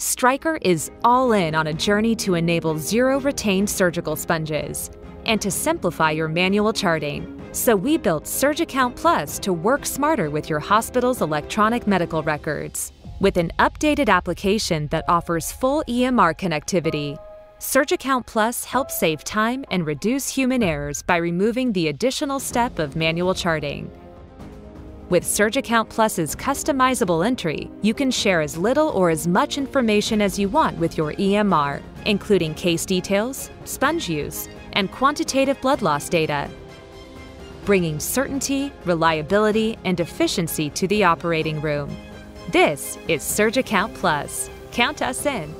Stryker is all in on a journey to enable zero retained surgical sponges and to simplify your manual charting. So we built SurgiCount Plus to work smarter with your hospital's electronic medical records. With an updated application that offers full EMR connectivity, SurgiCount Plus helps save time and reduce human errors by removing the additional step of manual charting. With SurgiCount Plus's customizable entry, you can share as little or as much information as you want with your EMR, including case details, sponge use, and quantitative blood loss data, bringing certainty, reliability, and efficiency to the operating room. This is SurgiCount Plus. Count us in.